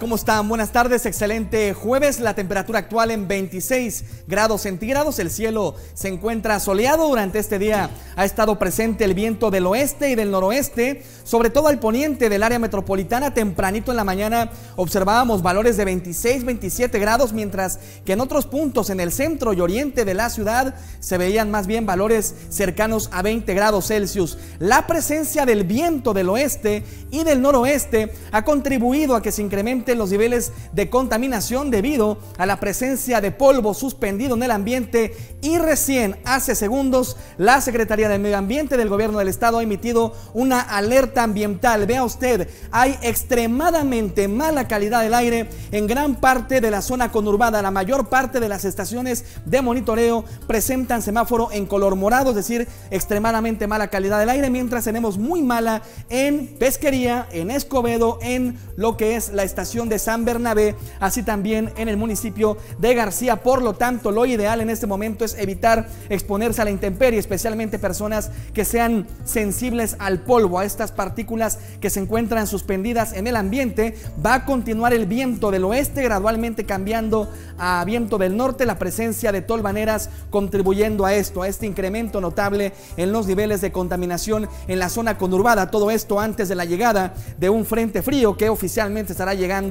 ¿Cómo están? Buenas tardes, excelente jueves. La temperatura actual en 26 grados centígrados. El cielo se encuentra soleado. Durante este día ha estado presente el viento del oeste y del noroeste, sobre todo al poniente del área metropolitana. Tempranito en la mañana observábamos valores de 26, 27 grados, mientras que en otros puntos en el centro y oriente de la ciudad se veían más bien valores cercanos a 20 grados Celsius. La presencia del viento del oeste y del noroeste ha contribuido a que se incremente los niveles de contaminación debido a la presencia de polvo suspendido en el ambiente y recién hace segundos la Secretaría de Medio Ambiente del Gobierno del Estado ha emitido una alerta ambiental. Vea usted, hay extremadamente mala calidad del aire en gran parte de la zona conurbada. La mayor parte de las estaciones de monitoreo presentan semáforo en color morado, es decir, extremadamente mala calidad del aire, mientras tenemos muy mala en Pesquería, en Escobedo, en lo que es la estación de San Bernabé, así también en el municipio de García. Por lo tanto, lo ideal en este momento es evitar exponerse a la intemperie, especialmente personas que sean sensibles al polvo, a estas partículas que se encuentran suspendidas en el ambiente. Va a continuar el viento del oeste gradualmente cambiando a viento del norte, la presencia de tolvaneras contribuyendo a esto, a este incremento notable en los niveles de contaminación en la zona conurbada. Todo esto antes de la llegada de un frente frío que oficialmente estará llegando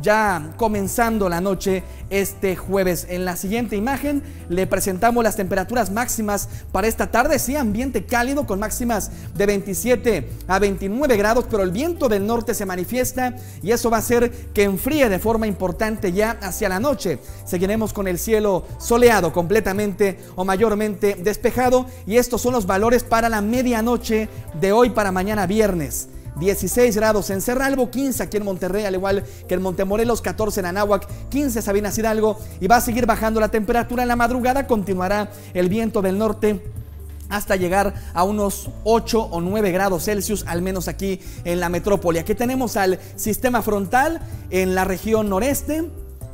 ya comenzando la noche este jueves. En la siguiente imagen le presentamos las temperaturas máximas para esta tarde. Sí, ambiente cálido con máximas de 27 a 29 grados, pero el viento del norte se manifiesta y eso va a hacer que enfríe de forma importante ya hacia la noche. Seguiremos con el cielo soleado completamente o mayormente despejado y estos son los valores para la medianoche de hoy para mañana viernes. 16 grados en Cerralbo, 15 aquí en Monterrey, al igual que en Montemorelos, 14 en Anáhuac, 15 Sabinas Hidalgo y va a seguir bajando la temperatura en la madrugada, continuará el viento del norte hasta llegar a unos 8 o 9 grados Celsius, al menos aquí en la metrópoli. Aquí tenemos al sistema frontal en la región noreste,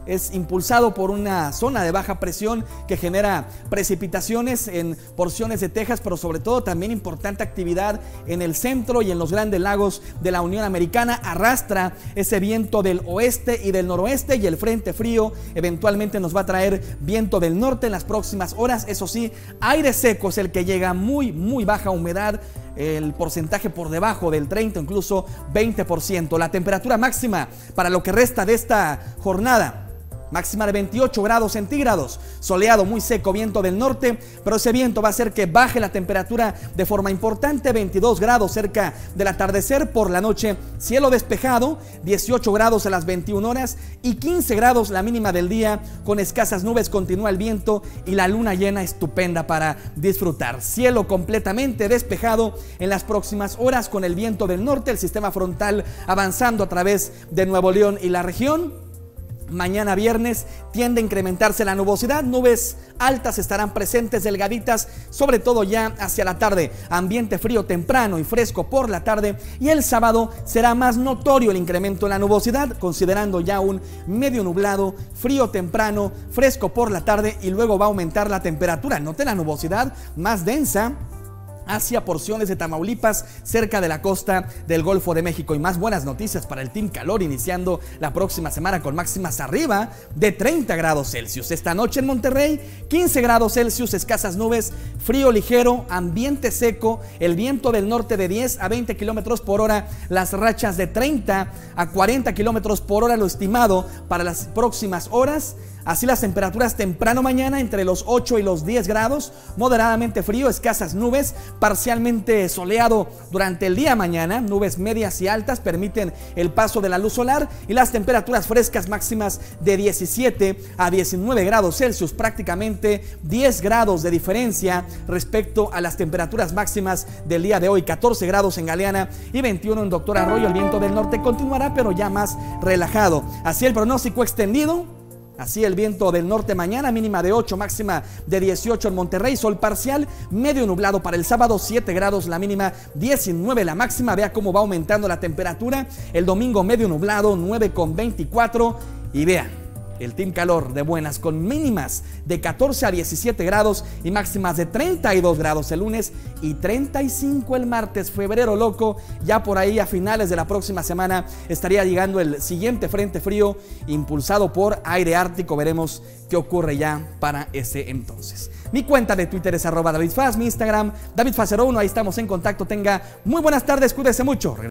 es impulsado por una zona de baja presión que genera precipitaciones en porciones de Texas, pero sobre todo también importante actividad en el centro y en los grandes lagos de la Unión Americana. Arrastra ese viento del oeste y del noroeste y el frente frío eventualmente nos va a traer viento del norte en las próximas horas. Eso sí, aire seco es el que llega muy, muy baja humedad el porcentaje por debajo del 30, incluso 20%. La temperatura máxima para lo que resta de esta jornada máxima de 28 grados centígrados, soleado, muy seco, viento del norte, pero ese viento va a hacer que baje la temperatura de forma importante, 22 grados cerca del atardecer, por la noche cielo despejado, 18 grados a las 21 horas y 15 grados la mínima del día, con escasas nubes continúa el viento y la luna llena estupenda para disfrutar. Cielo completamente despejado en las próximas horas con el viento del norte, el sistema frontal avanzando a través de Nuevo León y la región. Mañana viernes tiende a incrementarse la nubosidad, nubes altas estarán presentes delgaditas, sobre todo ya hacia la tarde, ambiente frío temprano y fresco por la tarde. Y el sábado será más notorio el incremento en la nubosidad, considerando ya un medio nublado, frío temprano, fresco por la tarde y luego va a aumentar la temperatura. Note la nubosidad más densa hacia porciones de Tamaulipas cerca de la costa del Golfo de México. Y más buenas noticias para el Team Calor iniciando la próxima semana con máximas arriba de 30 grados Celsius. Esta noche en Monterrey 15 grados Celsius, escasas nubes, frío ligero, ambiente seco, el viento del norte de 10 a 20 kilómetros por hora, las rachas de 30 a 40 kilómetros por hora, lo estimado para las próximas horas. Así las temperaturas temprano mañana entre los 8 y los 10 grados, moderadamente frío, escasas nubes, parcialmente soleado durante el día mañana, nubes medias y altas permiten el paso de la luz solar y las temperaturas frescas máximas de 17 a 19 grados Celsius, prácticamente 10 grados de diferencia respecto a las temperaturas máximas del día de hoy, 14 grados en Galeana y 21 en Doctor Arroyo, el viento del norte continuará pero ya más relajado. Así el pronóstico extendido Así el viento del norte mañana, mínima de 8, máxima de 18 en Monterrey, sol parcial, medio nublado para el sábado, 7 grados la mínima, 19 la máxima, vea cómo va aumentando la temperatura, el domingo medio nublado, 9 con 24 y vea, el Team Calor de buenas con mínimas de 14 a 17 grados y máximas de 32 grados el lunes y 35 el martes, febrero loco. Ya por ahí a finales de la próxima semana estaría llegando el siguiente frente frío impulsado por aire ártico. Veremos qué ocurre ya para ese entonces. Mi cuenta de Twitter es arroba DavidFaz, mi Instagram DavidFaz01, ahí estamos en contacto. Tenga muy buenas tardes, cuídese mucho.